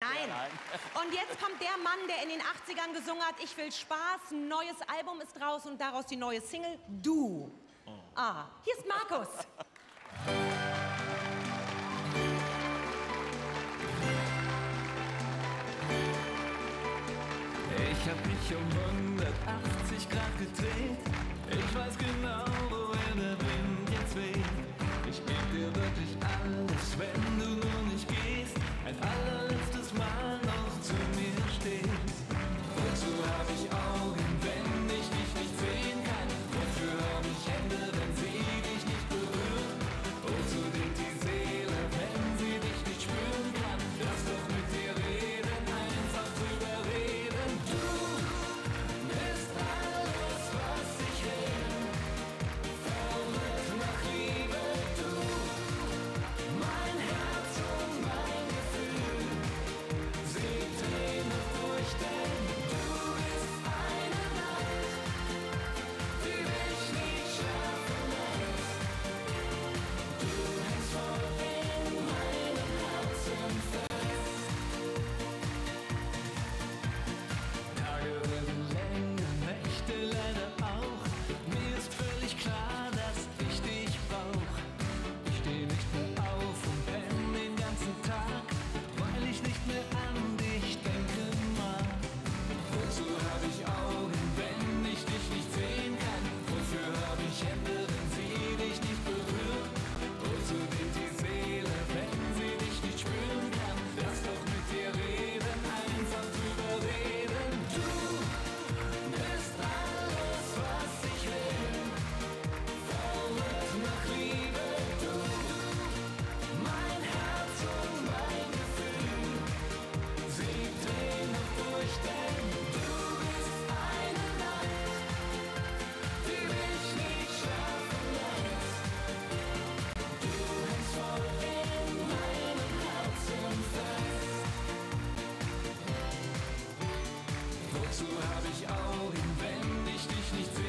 Nein. Ja, nein. Und jetzt kommt der Mann, der in den 80ern gesungen hat, ich will Spaß, ein neues Album ist raus und daraus die neue Single, Du. Ah, hier ist Markus. Ich hab mich um 180 Grad gedreht. Ich weiß genau, wohin der Wind hab ich Augen, wenn ich dich nicht sehe.